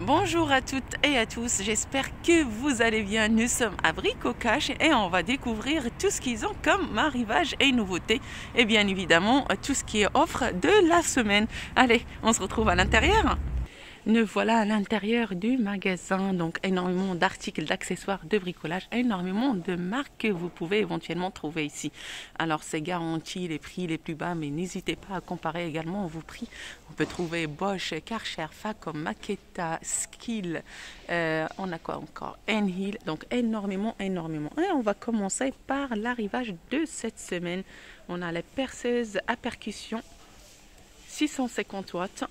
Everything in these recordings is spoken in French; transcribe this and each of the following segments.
Bonjour à toutes et à tous, j'espère que vous allez bien. Nous sommes à Bricocache et on va découvrir tout ce qu'ils ont comme arrivage et nouveautés. Et bien évidemment, tout ce qui est offre de la semaine. Allez, on se retrouve à l'intérieur. Nous voilà à l'intérieur du magasin, donc énormément d'articles, d'accessoires, de bricolage, énormément de marques que vous pouvez éventuellement trouver ici. Alors c'est garanti les prix les plus bas, mais n'hésitez pas à comparer également vos prix. On peut trouver Bosch, Karcher, Facom, Maketa, Skill, euh, on a quoi encore? Enhill, donc énormément, énormément. Et on va commencer par l'arrivage de cette semaine. On a les perceuses à percussion 650 watts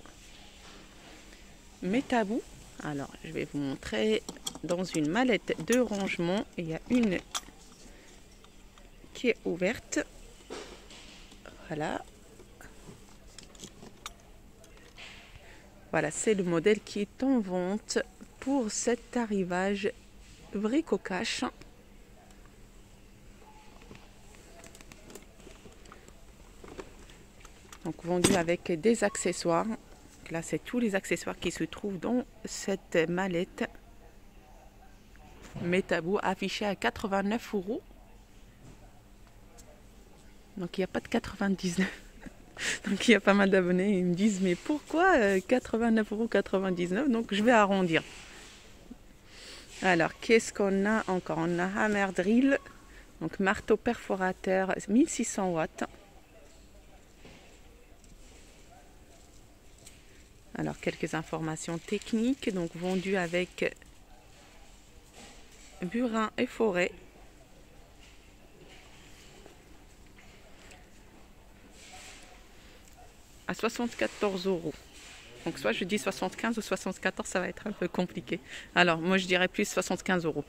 métabou. Alors, je vais vous montrer dans une mallette de rangement. Il y a une qui est ouverte. Voilà. Voilà, c'est le modèle qui est en vente pour cet arrivage bricocache. Donc vendu avec des accessoires là, c'est tous les accessoires qui se trouvent dans cette mallette Métabou affiché à 89 euros. Donc il n'y a pas de 99. Donc il y a pas mal d'abonnés. Ils me disent mais pourquoi 89,99 euh, euros Donc je vais arrondir. Alors qu'est-ce qu'on a encore? On a Hammer Drill. Donc marteau perforateur 1600 watts. Alors quelques informations techniques, donc vendu avec burin et forêt. à 74 euros. Donc soit je dis 75 ou 74, ça va être un peu compliqué. Alors moi je dirais plus 75 euros.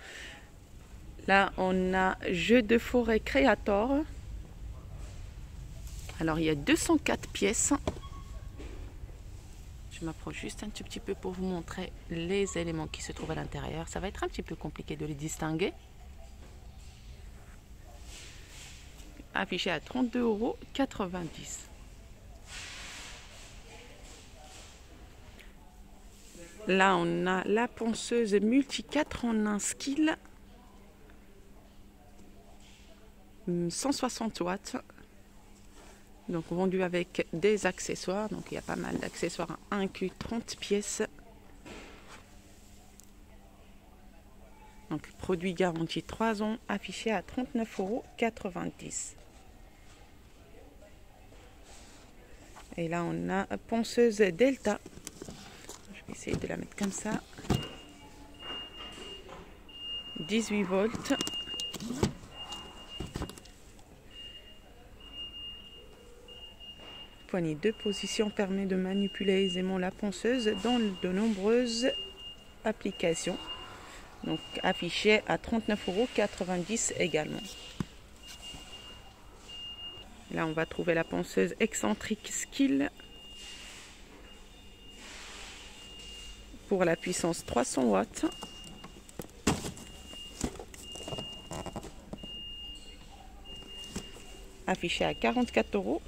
Là on a jeu de forêt Creator. Alors il y a 204 pièces. Je m'approche juste un tout petit peu pour vous montrer les éléments qui se trouvent à l'intérieur. Ça va être un petit peu compliqué de les distinguer. Affiché à 32,90 euros. Là, on a la ponceuse multi 4 en 1 skill. 160 watts donc vendu avec des accessoires. Donc il y a pas mal d'accessoires inclus, 30 pièces. Donc produit garanti 3 ans, affiché à 39,90 euros. Et là on a ponceuse Delta. Je vais essayer de la mettre comme ça. 18 volts. Poignée de position permet de manipuler aisément la ponceuse dans de nombreuses applications. Donc affiché à 39,90 euros également. Là, on va trouver la ponceuse excentrique Skill pour la puissance 300 watts. Affiché à 44,90 euros.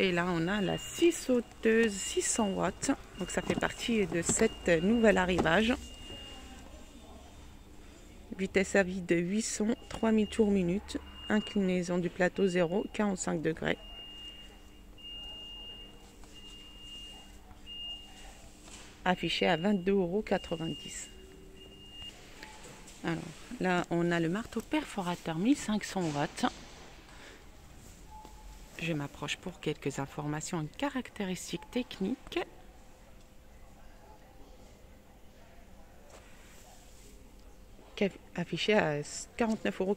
Et là, on a la scie sauteuse 600 watts. Donc, ça fait partie de cette nouvel arrivage. Vitesse à vide de 800, 3000 tours minute. Inclinaison du plateau 0, 45 degrés. Affiché à 22,90 euros. Alors là, on a le marteau perforateur 1500 watts. Je m'approche pour quelques informations et caractéristiques techniques. affiché à 49,90 euros.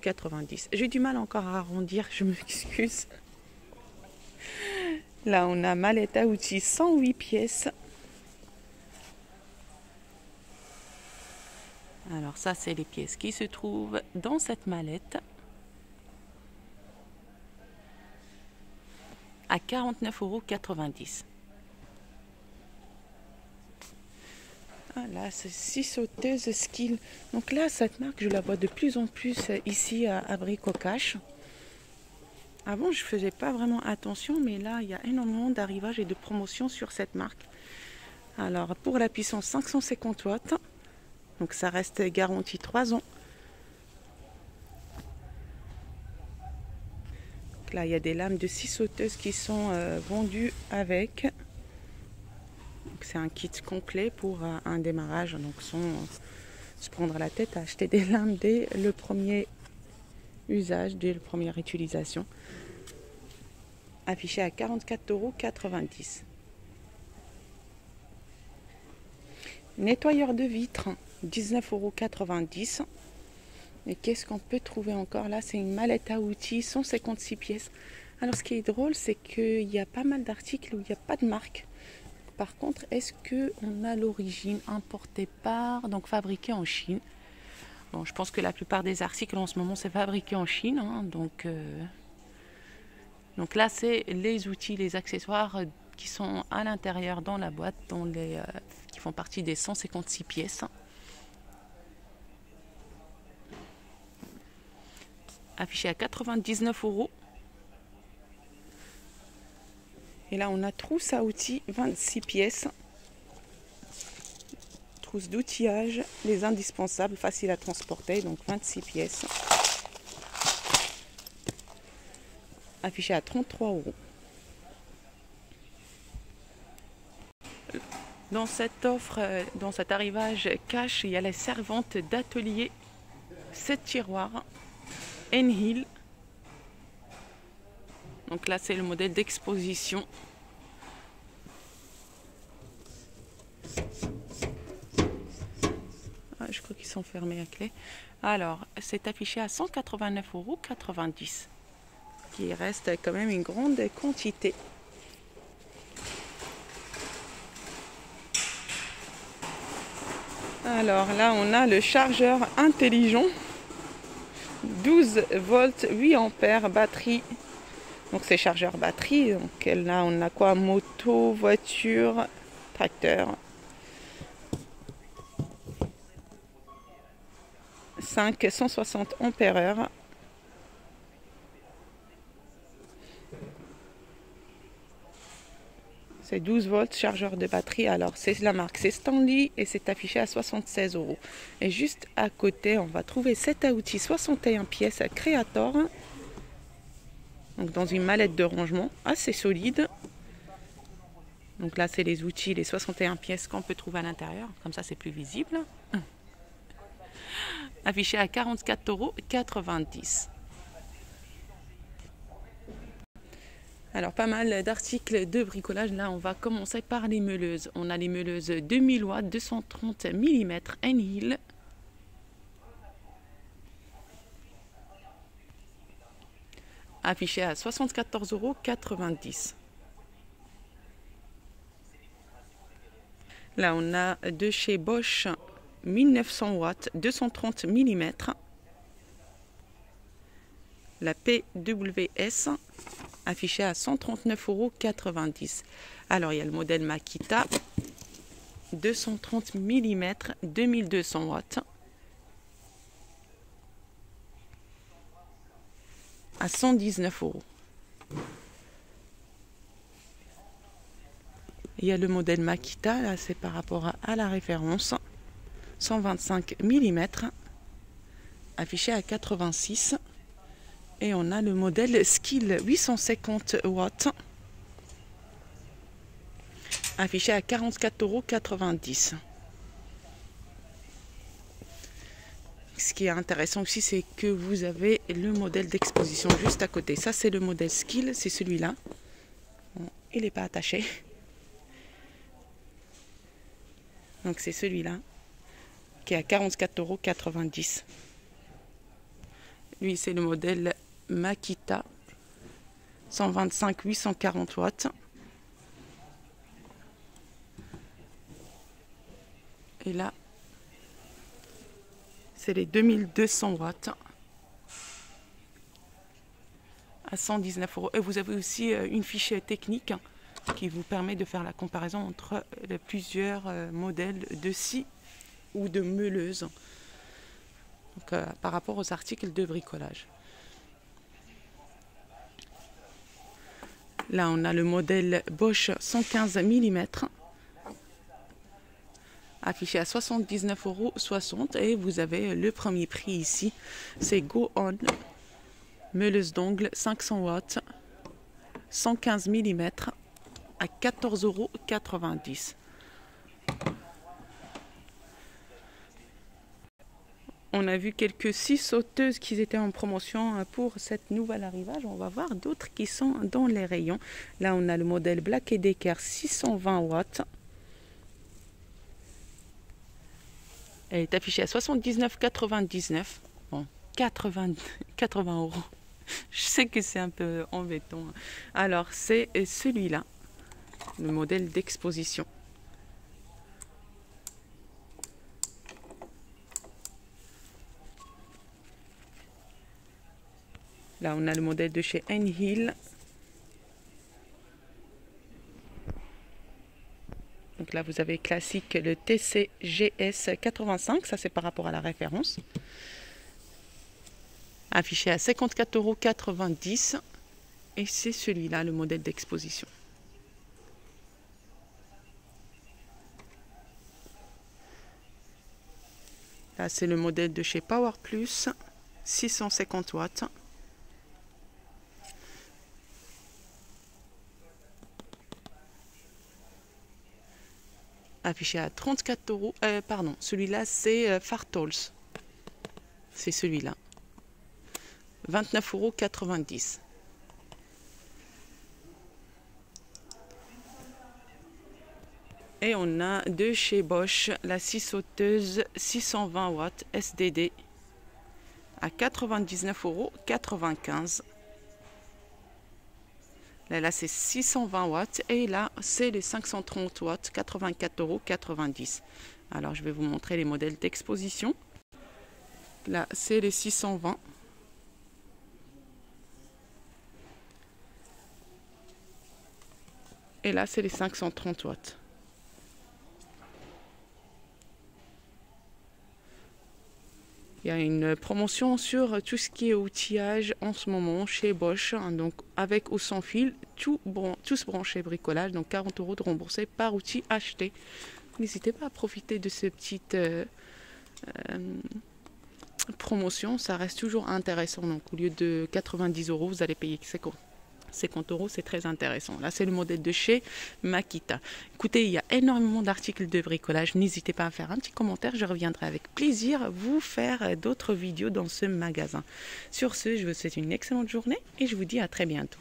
J'ai du mal encore à arrondir, je m'excuse. Là, on a mallette à outils 108 pièces. Alors ça, c'est les pièces qui se trouvent dans cette mallette. À 49,90 euros. Ah là, c'est six sauteuses skill. Donc là, cette marque, je la vois de plus en plus ici à, Bricocache. Avant, je faisais pas vraiment attention, mais là, il y a énormément d'arrivages et de promotions sur cette marque. Alors pour la puissance 550 watts, donc ça reste garanti 3 ans. Là il y a des lames de scie sauteuses qui sont euh, vendues avec. C'est un kit complet pour euh, un démarrage, donc sans se prendre la tête à acheter des lames dès le premier usage, dès la première utilisation. Affiché à 44,90 euros. Nettoyeur de vitres, 19,90 euros. Et qu'est-ce qu'on peut trouver encore? Là C'est une mallette à outils, 156 pièces. Alors ce qui est drôle, c'est qu'il y a pas mal d'articles où il n'y a pas de marque. Par contre, est-ce qu'on a l'origine importée par, donc fabriquée en Chine? Bon, je pense que la plupart des articles en ce moment, c'est fabriqué en Chine. Hein, donc, euh, donc là, c'est les outils, les accessoires qui sont à l'intérieur dans la boîte, les, euh, qui font partie des 156 pièces. Affiché à 99 euros. Et là, on a trousse à outils, 26 pièces. Trousse d'outillage, les indispensables, faciles à transporter, donc 26 pièces. Affiché à 33 euros. Dans cette offre, dans cet arrivage cash, il y a les servantes d'atelier, 7 tiroirs, Enhill. Donc là, c'est le modèle d'exposition. Ah, je crois qu'ils sont fermés à clé. Alors, c'est affiché à 189,90 euros, qui reste quand même une grande quantité. Alors là, on a le chargeur intelligent. 12 volts, 8 ampères, batterie. Donc c'est chargeur batterie. Donc là, on a quoi? Moto, voiture, tracteur. 5, 160 ampères heure. C'est 12 volts, chargeur de batterie. Alors, c'est la marque, c'est Stanley et c'est affiché à 76 euros. Et juste à côté, on va trouver cet outil 61 pièces à Creator. Donc, dans une mallette de rangement assez solide. Donc là, c'est les outils, les 61 pièces qu'on peut trouver à l'intérieur. Comme ça, c'est plus visible. Affiché à 44,90 euros. Alors pas mal d'articles de bricolage. Là, on va commencer par les meuleuses. On a les meuleuses 2000 watts, 230 mm Enhill. Affiché à 74,90 euros. Là, on a de chez Bosch 1900 watts, 230 mm. La PWS affiché à 139,90 euros. Alors il y a le modèle Makita 230 mm 2200 watts à 119 euros. Il y a le modèle Makita, là c'est par rapport à la référence, 125 mm, affiché à 86 et on a le modèle Skill 850 watts, affiché à 44,90 euros. Ce qui est intéressant aussi, c'est que vous avez le modèle d'exposition juste à côté. Ça, c'est le modèle Skill, c'est celui-là. il n'est pas attaché. Donc c'est celui-là qui est à 44,90 euros. Lui, c'est le modèle Makita 125 840 watts. Et là, c'est les 2200 watts à 119 euros. Et vous avez aussi euh, une fiche technique qui vous permet de faire la comparaison entre plusieurs euh, modèles de scie ou de meuleuse euh, par rapport aux articles de bricolage. Là, on a le modèle Bosch 115 mm affiché à 79,60 euros et vous avez le premier prix ici. C'est Go On, meuleuse d'ongles 500 watts, 115 mm à 14,90 euros. On a vu quelques six sauteuses qui étaient en promotion pour cette nouvelle arrivage. On va voir d'autres qui sont dans les rayons. Là, on a le modèle Black Decker 620 watts. Elle est affichée à 79,99. Bon, 80, 80 euros. Je sais que c'est un peu embêtant. Alors, c'est celui-là, le modèle d'exposition. Là, on a le modèle de chez Enhill. Donc là, vous avez classique le TCGS 85, ça c'est par rapport à la référence. Affiché à 54,90 euros. Et c'est celui-là, le modèle d'exposition. Là, c'est le modèle de chez Power Plus, 650 watts. Affiché à 34 euros. Euh, pardon, celui-là c'est euh, Fartals. C'est celui-là. 29,90 euros. Et on a de chez Bosch la scie sauteuse 620 watts SDD à 99,95 euros. Là, là c'est 620 watts et là, c'est les 530 watts, 84,90 euros. Alors, je vais vous montrer les modèles d'exposition. Là, c'est les 620. Et là, c'est les 530 watts. Il y a une promotion sur tout ce qui est outillage en ce moment chez Bosch, hein, donc avec ou sans fil, tout, tous branchés bricolage, donc 40 euros de remboursé par outil acheté. N'hésitez pas à profiter de ces petites euh, euh, promotions, ça reste toujours intéressant. Donc au lieu de 90 euros, vous allez payer 50 50 euros, c'est très intéressant. Là, c'est le modèle de chez Makita. Écoutez, il y a énormément d'articles de bricolage. N'hésitez pas à faire un petit commentaire. Je reviendrai avec plaisir vous faire d'autres vidéos dans ce magasin. Sur ce, je vous souhaite une excellente journée et je vous dis à très bientôt.